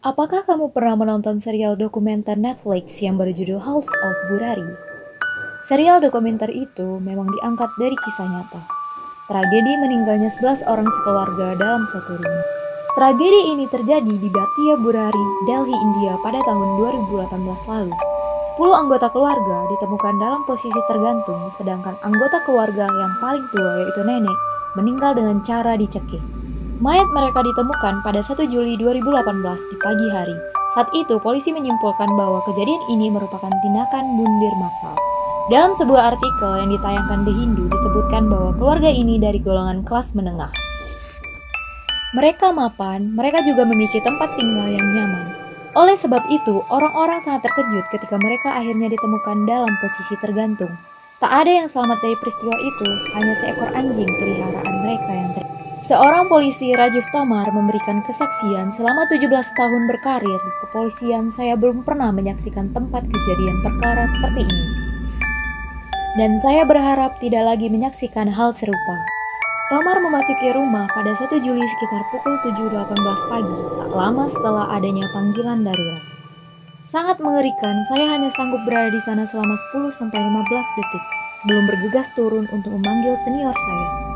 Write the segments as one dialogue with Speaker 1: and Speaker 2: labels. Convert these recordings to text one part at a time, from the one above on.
Speaker 1: Apakah kamu pernah menonton serial dokumenter Netflix yang berjudul House of Burari? Serial dokumenter itu memang diangkat dari kisah nyata. Tragedi meninggalnya 11 orang sekeluarga dalam satu rumah. Tragedi ini terjadi di Datia Burari, Delhi, India pada tahun 2018 lalu. 10 anggota keluarga ditemukan dalam posisi tergantung, sedangkan anggota keluarga yang paling tua yaitu nenek meninggal dengan cara dicekik. Mayat mereka ditemukan pada 1 Juli 2018 di pagi hari. Saat itu, polisi menyimpulkan bahwa kejadian ini merupakan tindakan bundir massal. Dalam sebuah artikel yang ditayangkan The Hindu disebutkan bahwa keluarga ini dari golongan kelas menengah. Mereka mapan, mereka juga memiliki tempat tinggal yang nyaman. Oleh sebab itu, orang-orang sangat terkejut ketika mereka akhirnya ditemukan dalam posisi tergantung. Tak ada yang selamat dari peristiwa itu, hanya seekor anjing peliharaan mereka yang ter Seorang polisi Rajiv Tomar memberikan kesaksian selama 17 tahun berkarir di kepolisian saya belum pernah menyaksikan tempat kejadian perkara seperti ini. Dan saya berharap tidak lagi menyaksikan hal serupa. Tomar memasuki rumah pada 1 Juli sekitar pukul 7.18 pagi, tak lama setelah adanya panggilan darurat. Sangat mengerikan, saya hanya sanggup berada di sana selama 10-15 detik sebelum bergegas turun untuk memanggil senior saya.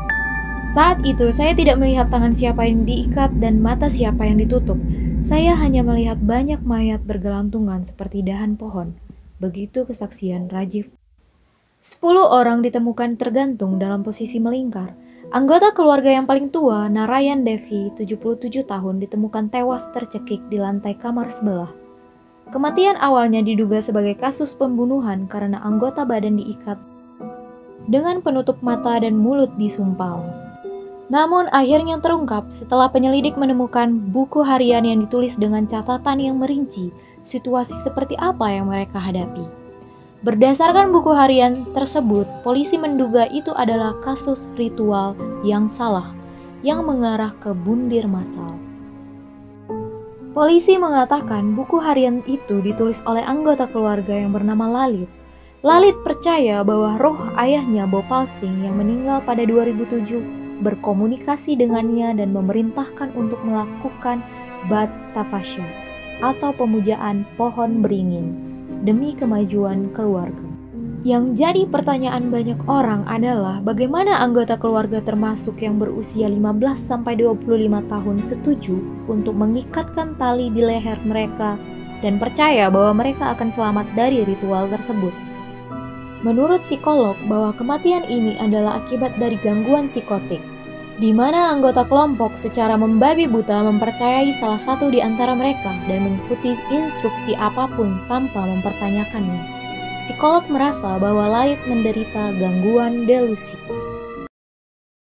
Speaker 1: Saat itu, saya tidak melihat tangan siapa yang diikat dan mata siapa yang ditutup. Saya hanya melihat banyak mayat bergelantungan seperti dahan pohon. Begitu kesaksian Rajiv. Sepuluh orang ditemukan tergantung dalam posisi melingkar. Anggota keluarga yang paling tua, Narayan Devi, 77 tahun, ditemukan tewas tercekik di lantai kamar sebelah. Kematian awalnya diduga sebagai kasus pembunuhan karena anggota badan diikat dengan penutup mata dan mulut disumpal. Namun akhirnya terungkap setelah penyelidik menemukan buku harian yang ditulis dengan catatan yang merinci situasi seperti apa yang mereka hadapi. Berdasarkan buku harian tersebut, polisi menduga itu adalah kasus ritual yang salah yang mengarah ke bundir massal. Polisi mengatakan buku harian itu ditulis oleh anggota keluarga yang bernama Lalit. Lalit percaya bahwa roh ayahnya Bopal Singh yang meninggal pada 2007 berkomunikasi dengannya dan memerintahkan untuk melakukan bat tafasya atau pemujaan pohon beringin demi kemajuan keluarga. Yang jadi pertanyaan banyak orang adalah bagaimana anggota keluarga termasuk yang berusia 15 sampai 25 tahun setuju untuk mengikatkan tali di leher mereka dan percaya bahwa mereka akan selamat dari ritual tersebut. Menurut psikolog, bahwa kematian ini adalah akibat dari gangguan psikotik, di mana anggota kelompok secara membabi buta mempercayai salah satu di antara mereka dan mengikuti instruksi apa pun tanpa mempertanyakannya. Psikolog merasa bahwa Laid menderita gangguan delusi.